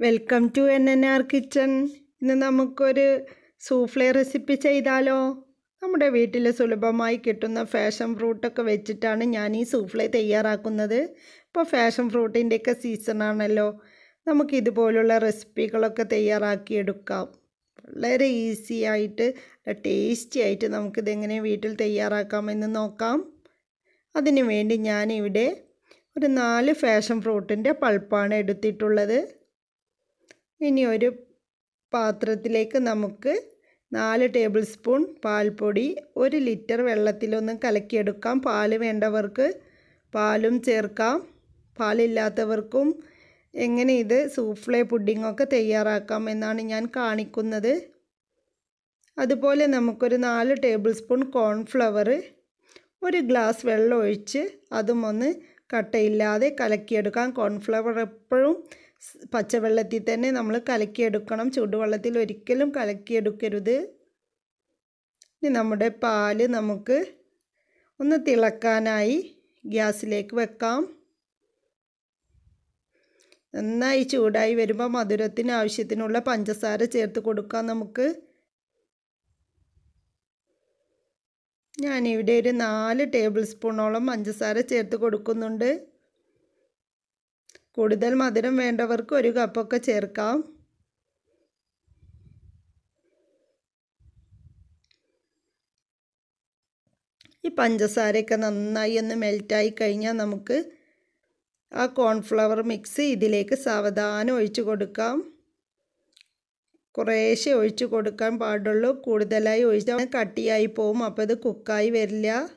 Welcome to N N R kitchen ഇന്ന് നമുക്കൊരു സൂഫ്ലെ recipe ചെയ്താലോ? നമ്മുടെ വീട്ടിൽ സുലഭമായി കിട്ടുന്ന ഫാഷൻ ഫ്രൂട്ടൊക്കെ വെച്ചിട്ടാണ് ഞാൻ ഈ സൂഫ്ലെ തയ്യാറാക്കുന്നത് ഇപ്പോൾ ഫാഷൻ ഫ്രൂട്ടിന്റെയൊക്കെ സീസണാണല്ലോ നമുക്ക് ഇതുപോലുള്ള റെസിപ്പികളൊക്കെ തയ്യാറാക്കിയെടുക്കാം. വളരെ ഈസി ആയിട്ട് ടേസ്റ്റി ആയിട്ട് നമുക്കിതെങ്ങനെ വീട്ടിൽ തയ്യാറാക്കാമെന്ന് നോക്കാം. അതിനു വേണ്ടി ഞാനിവിടെ ഒരു നാല് ഫാഷൻ ഫ്രൂട്ടിന്റെ പൾപ്പാണ് എടുത്തിട്ടുള്ളത്. ഇനി ഒരു പാത്രത്തിലേക്ക് നമുക്ക് നാല് ടേബിൾ സ്പൂൺ പാൽപ്പൊടി ഒരു ലിറ്റർ വെള്ളത്തിലൊന്ന് കലക്കിയെടുക്കാം. പാൽ വേണ്ടവർക്ക് പാലും ചേർക്കാം. പാലില്ലാത്തവർക്കും എങ്ങനെ ഇത് സൂഫ്ലെ പുഡിങ്ങൊക്കെ തയ്യാറാക്കാം എന്നാണ് ഞാൻ കാണിക്കുന്നത്. അതുപോലെ നമുക്കൊരു നാല് ടേബിൾ സ്പൂൺ കോൺഫ്ലവർ ഒരു ഗ്ലാസ് വെള്ളം ഒഴിച്ച് അതും ഒന്ന് കട്ടയില്ലാതെ കലക്കിയെടുക്കാം. കോൺഫ്ലവർ എപ്പോഴും പച്ചവെള്ളത്തിൽ തന്നെ നമ്മൾ കലക്കിയെടുക്കണം. ചൂടുവെള്ളത്തിൽ ഒരിക്കലും കലക്കിയെടുക്കരുത്. ഇനി നമ്മുടെ പാൽ നമുക്ക് ഒന്ന് തിളക്കാനായി ഗ്യാസിലേക്ക് വെക്കാം. നന്നായി ചൂടായി വരുമ്പോൾ മധുരത്തിന് ആവശ്യത്തിനുള്ള പഞ്ചസാര ചേർത്ത് കൊടുക്കാം നമുക്ക്. ഞാനിവിടെ ഒരു നാല് ടേബിൾ സ്പൂണോളം പഞ്ചസാര ചേർത്ത് കൊടുക്കുന്നുണ്ട്. കൂടുതൽ മധുരം വേണ്ടവർക്ക് ഒരു കപ്പൊക്കെ ചേർക്കാം. ഈ പഞ്ചസാരയൊക്കെ നന്നായി ഒന്ന് മെൽറ്റായി കഴിഞ്ഞാൽ നമുക്ക് ആ കോൺഫ്ലവർ മിക്സ് ഇതിലേക്ക് സാവധാനം ഒഴിച്ചു കൊടുക്കാം. കുറേശ്ശെ ഒഴിച്ചു കൊടുക്കാൻ പാടുള്ളൂ. കൂടുതലായി ഒഴിച്ചാൽ കട്ടിയായി പോവും. അപ്പോൾ ഇത് കുക്കായി വരില്ല.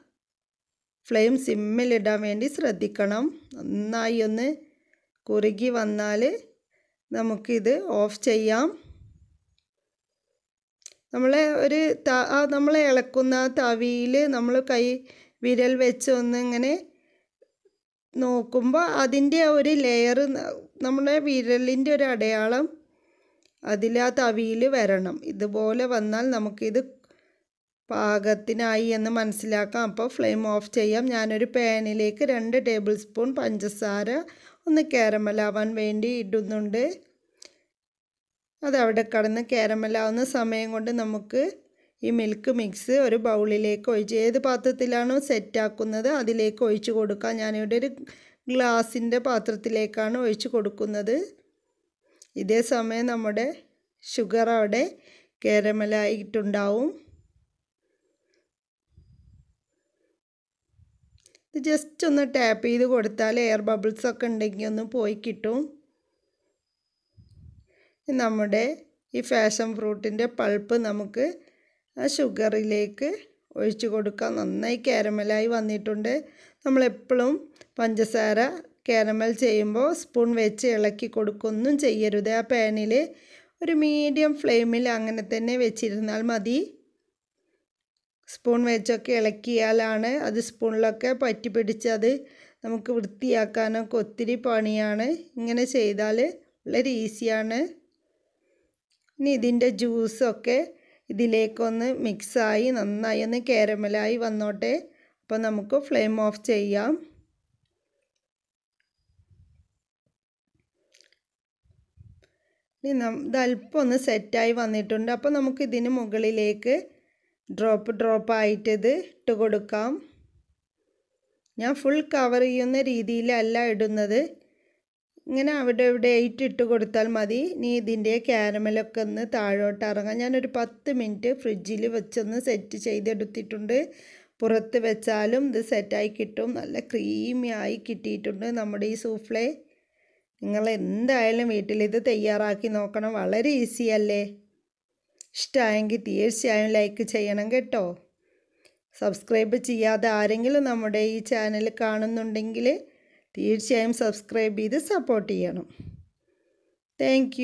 ഫ്ലെയിം സിമ്മിലിടാൻ വേണ്ടി ശ്രദ്ധിക്കണം. നന്നായി ഒന്ന് കുറുകി വന്നാൽ നമുക്കിത് ഓഫ് ചെയ്യാം. നമ്മളെ ഒരു ത നമ്മൾ ഇളക്കുന്ന തവിയിൽ നമ്മൾ കൈ വിരൽ വെച്ച് ഒന്ന് ഇങ്ങനെ നോക്കുമ്പോൾ അതിന്റെ ഒരു ലെയർ നമ്മുടെ വിരലിന്റെ ഒരു അടയാളം അതിൽ ആ തവിയിൽ വരണം. ഇതുപോലെ വന്നാൽ നമുക്കിത് പാകത്തിനായി എന്ന് മനസ്സിലാക്കാം. അപ്പോൾ ഫ്ലെയിം ഓഫ് ചെയ്യാം. ഞാനൊരു പാനിലേക്ക് രണ്ട് ടേബിൾ സ്പൂൺ പഞ്ചസാര ഒന്ന് ക്യാരമലാവാൻ വേണ്ടി ഇടുന്നുണ്ട്. അതവിടെ കടന്ന് ക്യാരമലാവുന്ന സമയം കൊണ്ട് നമുക്ക് ഈ മിൽക്ക് മിക്സ് ഒരു ബൗളിലേക്ക് ഒഴിച്ച് ഏത് പാത്രത്തിലാണോ സെറ്റാക്കുന്നത് അതിലേക്ക് ഒഴിച്ച് കൊടുക്കാം. ഞാനിവിടെ ഒരു ഗ്ലാസിന്റെ പാത്രത്തിലേക്കാണ് ഒഴിച്ച് കൊടുക്കുന്നത്. ഇതേ സമയം നമ്മുടെ ഷുഗർ അവിടെ കാരമലായിട്ടുണ്ടാവും. ജസ്റ്റ് ഒന്ന് ടാപ്പ് ചെയ്ത് കൊടുത്താൽ എയർ ബബിൾസ് ഒക്കെ ഉണ്ടെങ്കിൽ ഒന്ന് പോയി കിട്ടും. നമ്മുടെ ഈ ഫാഷൻ ഫ്രൂട്ടിന്റെ പൾപ്പ് നമുക്ക് ആ ഷുഗറിലേക്ക് ഒഴിച്ച് കൊടുക്കാം. നന്നായി കാരമലായി വന്നിട്ടുണ്ട്. നമ്മളെപ്പോഴും പഞ്ചസാര കാരമൽ ചെയ്യുമ്പോൾ സ്പൂൺ വെച്ച് ഇളക്കി കൊടുക്കൊന്നും ചെയ്യരുത്. ആ പാനിൽ ഒരു മീഡിയം ഫ്ലെയിമിൽ അങ്ങനെ തന്നെ വെച്ചിരുന്നാൽ മതി. സ്പൂൺ വെച്ചൊക്കെ ഇളക്കിയാലാണ് അത് സ്പൂണിലൊക്കെ പറ്റി പിടിച്ച് അത് നമുക്ക് വൃത്തിയാക്കാനൊക്കെ ഒത്തിരി പണിയാണ്. ഇങ്ങനെ ചെയ്താൽ വളരെ ഈസിയാണ്. ഇനി ഇതിന്റെ ജ്യൂസൊക്കെ ഇതിലേക്കൊന്ന് മിക്സായി നന്നായി ഒന്ന് കാരമലായി വന്നോട്ടെ. അപ്പോൾ നമുക്ക് ഫ്ലെയിം ഓഫ് ചെയ്യാം. ഇനി ഇത് അല്പം ഒന്ന് സെറ്റായി വന്നിട്ടുണ്ട്. അപ്പോൾ നമുക്ക് ഇതിന് മുകളിലേക്ക് ഡ്രോപ്പ് ഡ്രോപ്പ് ആയിട്ട് ഇത് ഇട്ട് കൊടുക്കാം. ഞാൻ ഫുൾ കവർ ചെയ്യുന്ന രീതിയിലല്ല ഇടുന്നത്. ഇങ്ങനെ അവിടെ ഇവിടെ ആയിട്ട് ഇട്ട് കൊടുത്താൽ മതി. നീ ഇതിന്റെ ക്യാരമലൊക്കെ ഒന്ന് താഴോട്ട് ഇറങ്ങാം. ഞാനൊരു പത്ത് മിനിറ്റ് ഫ്രിഡ്ജിൽ വെച്ചൊന്ന് സെറ്റ് ചെയ്തെടുത്തിട്ടുണ്ട്. പുറത്ത് വെച്ചാലും ഇത് സെറ്റായി കിട്ടും. നല്ല ക്രീമിയായി കിട്ടിയിട്ടുണ്ട് നമ്മുടെ ഈ സൂഫ്ലേ നിങ്ങൾ എന്തായാലും വീട്ടിൽ ഇത് തയ്യാറാക്കി നോക്കണം. വളരെ ഈസി അല്ലേ? ഇഷ്ടമായെങ്കിൽ തീർച്ചയായും ലൈക്ക് ചെയ്യണം കേട്ടോ. സബ്സ്ക്രൈബ് ചെയ്യാതെ ആരെങ്കിലും നമ്മുടെ ഈ ചാനൽ കാണുന്നുണ്ടെങ്കിൽ തീർച്ചയായും സബ്സ്ക്രൈബ് ചെയ്ത് സപ്പോർട്ട് ചെയ്യണം. താങ്ക്